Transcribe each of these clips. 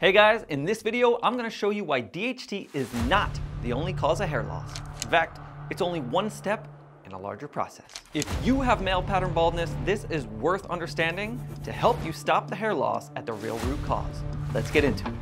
Hey guys, in this video, I'm gonna show you why DHT is not the only cause of hair loss. In fact, it's only one step in a larger process. If you have male pattern baldness, this is worth understanding to help you stop the hair loss at the real root cause. Let's get into it.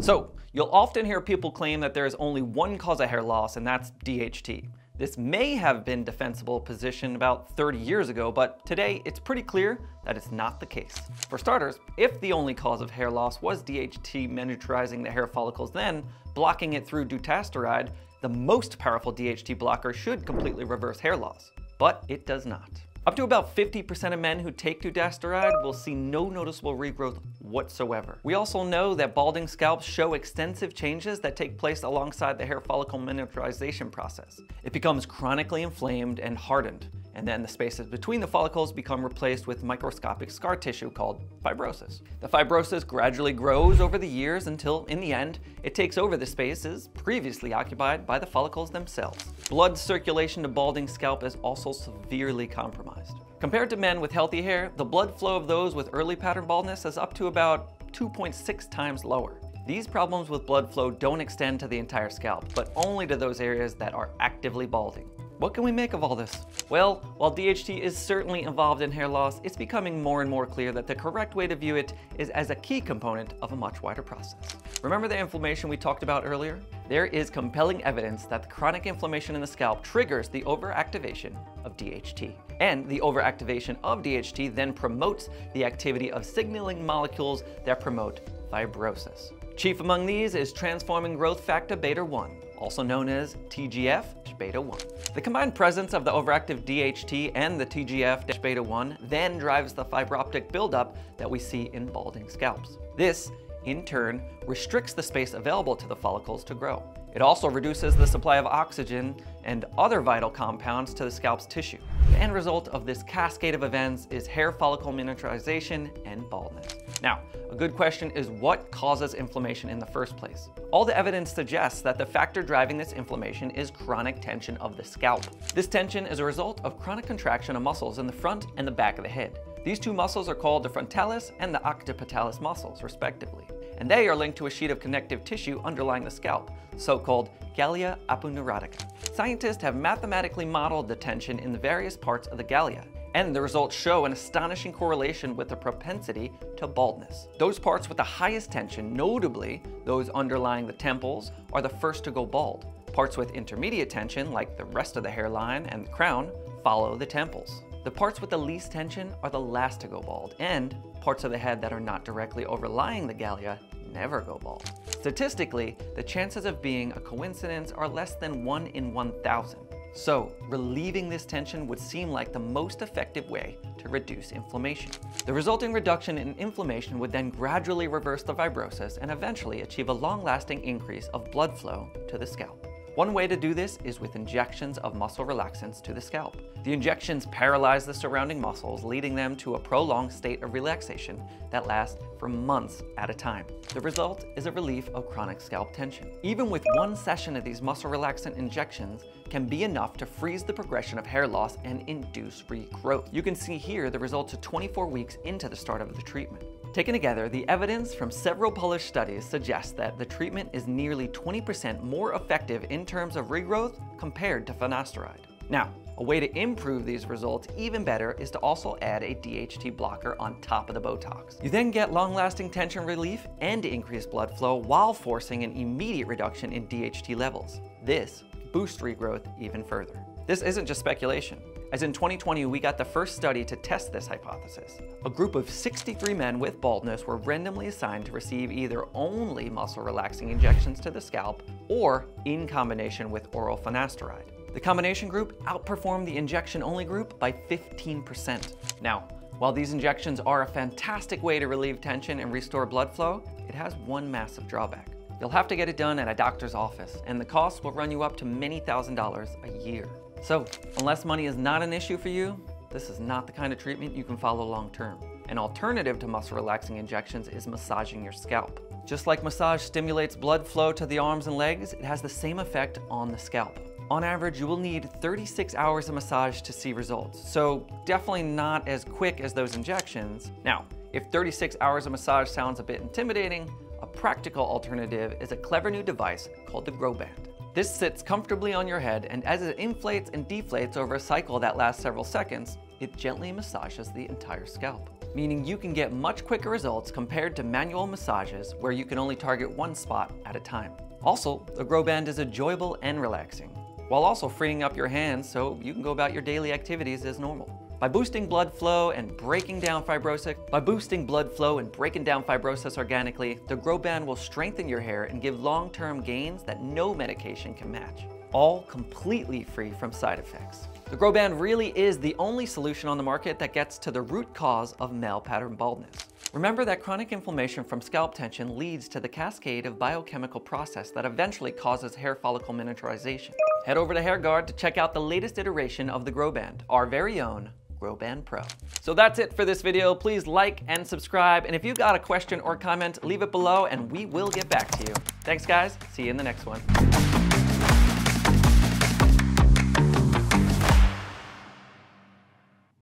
So, you'll often hear people claim that there is only one cause of hair loss, and that's DHT. This may have been defensible position about 30 years ago, but today it's pretty clear that it's not the case. For starters, if the only cause of hair loss was DHT miniaturizing the hair follicles, then blocking it through dutasteride, the most powerful DHT blocker should completely reverse hair loss. But it does not. Up to about 50% of men who take dutasteride will see no noticeable regrowth whatsoever. We also know that balding scalps show extensive changes that take place alongside the hair follicle miniaturization process. It becomes chronically inflamed and hardened, and then the spaces between the follicles become replaced with microscopic scar tissue called fibrosis. The fibrosis gradually grows over the years until, in the end, it takes over the spaces previously occupied by the follicles themselves. Blood circulation to balding scalp is also severely compromised. Compared to men with healthy hair, the blood flow of those with early pattern baldness is up to about 2.6 times lower. These problems with blood flow don't extend to the entire scalp, but only to those areas that are actively balding. What can we make of all this? Well, while DHT is certainly involved in hair loss, it's becoming more and more clear that the correct way to view it is as a key component of a much wider process. Remember the inflammation we talked about earlier? There is compelling evidence that the chronic inflammation in the scalp triggers the overactivation of DHT. And the overactivation of DHT then promotes the activity of signaling molecules that promote fibrosis. Chief among these is transforming growth factor beta 1, also known as TGF beta 1. The combined presence of the overactive DHT and the TGF beta 1 then drives the fibrotic buildup that we see in balding scalps. This, in turn, restricts the space available to the follicles to grow. It also reduces the supply of oxygen and other vital compounds to the scalp's tissue. The end result of this cascade of events is hair follicle miniaturization and baldness. Now, a good question is what causes inflammation in the first place? All the evidence suggests that the factor driving this inflammation is chronic tension of the scalp. This tension is a result of chronic contraction of muscles in the front and the back of the head. These two muscles are called the frontalis and the occipitalis muscles, respectively, and they are linked to a sheet of connective tissue underlying the scalp, so-called galea aponeurotica. Scientists have mathematically modeled the tension in the various parts of the galea, and the results show an astonishing correlation with the propensity to baldness. Those parts with the highest tension, notably those underlying the temples, are the first to go bald. Parts with intermediate tension, like the rest of the hairline and the crown, follow the temples. The parts with the least tension are the last to go bald, and parts of the head that are not directly overlying the galea never go bald. Statistically, the chances of being a coincidence are less than 1 in 1,000. So, relieving this tension would seem like the most effective way to reduce inflammation. The resulting reduction in inflammation would then gradually reverse the fibrosis and eventually achieve a long-lasting increase of blood flow to the scalp. One way to do this is with injections of muscle relaxants to the scalp. The injections paralyze the surrounding muscles, leading them to a prolonged state of relaxation that lasts for months at a time. The result is a relief of chronic scalp tension. Even with one session of these muscle relaxant injections can be enough to freeze the progression of hair loss and induce regrowth. You can see here the results of 24 weeks into the start of the treatment. Taken together, the evidence from several published studies suggests that the treatment is nearly 20% more effective in terms of regrowth compared to finasteride. Now, a way to improve these results even better is to also add a DHT blocker on top of the Botox. You then get long-lasting tension relief and increased blood flow while forcing an immediate reduction in DHT levels. This boosts regrowth even further. This isn't just speculation as in 2020 we got the first study to test this hypothesis. A group of 63 men with baldness were randomly assigned to receive either only muscle relaxing injections to the scalp or in combination with oral finasteride. The combination group outperformed the injection-only group by 15%. Now, while these injections are a fantastic way to relieve tension and restore blood flow, it has one massive drawback. You'll have to get it done at a doctor's office, and the cost will run you up to many thousand dollars a year. So, unless money is not an issue for you, this is not the kind of treatment you can follow long term. An alternative to muscle relaxing injections is massaging your scalp. Just like massage stimulates blood flow to the arms and legs, it has the same effect on the scalp. On average, you will need 36 hours of massage to see results, so definitely not as quick as those injections. Now, if 36 hours of massage sounds a bit intimidating, a practical alternative is a clever new device called the Grow Band. This sits comfortably on your head, and as it inflates and deflates over a cycle that lasts several seconds, it gently massages the entire scalp, meaning you can get much quicker results compared to manual massages where you can only target one spot at a time. Also, the Grow Band is enjoyable and relaxing, while also freeing up your hands so you can go about your daily activities as normal. By boosting blood flow and breaking down fibrosis, by boosting blood flow and breaking down fibrosis organically, the Grow Band will strengthen your hair and give long-term gains that no medication can match. All completely free from side effects. The Grow Band really is the only solution on the market that gets to the root cause of male pattern baldness. Remember that chronic inflammation from scalp tension leads to the cascade of biochemical process that eventually causes hair follicle miniaturization. Head over to HairGuard to check out the latest iteration of the Grow Band, our very own Grow Band Pro. So that's it for this video. Please like and subscribe. And if you got a question or comment, leave it below and we will get back to you. Thanks guys. See you in the next one.